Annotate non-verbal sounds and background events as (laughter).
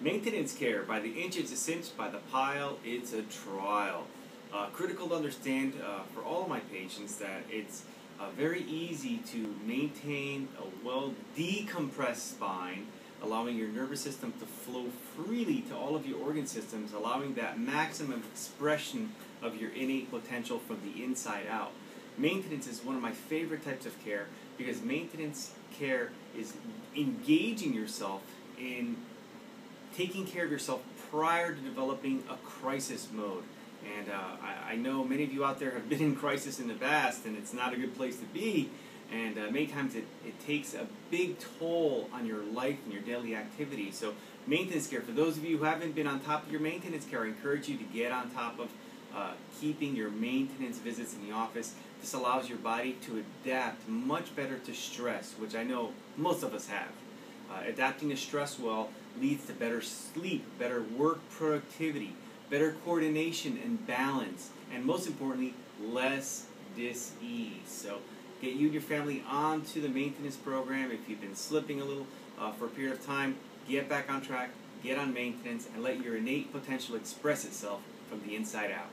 Maintenance care by the inch it's a cinch, by the pile it's a trial. Uh, critical to understand uh, for all my patients that it's uh, very easy to maintain a well decompressed spine, allowing your nervous system to flow freely to all of your organ systems, allowing that maximum expression of your innate potential from the inside out. Maintenance is one of my favorite types of care because maintenance care is engaging yourself in taking care of yourself prior to developing a crisis mode. And uh, I, I, know many of you out there have (laughs) been in crisis in the past, and it's not a good place to be. And uh, many times it, it takes a big toll on your life and your daily activity. So, maintenance care, for those of you who haven't been on top of your maintenance care, I encourage you to get on top of uh, keeping your maintenance visits in the office. This allows your body to adapt much better to stress, which I know most of us have. Uh, adapting to stress well leads to better sleep, better work productivity, better coordination and balance, and most importantly, less dis-ease. So get you and your family onto the maintenance program. If you've been slipping a little uh, for a period of time, get back on track, get on maintenance, and let your innate potential express itself from the inside out.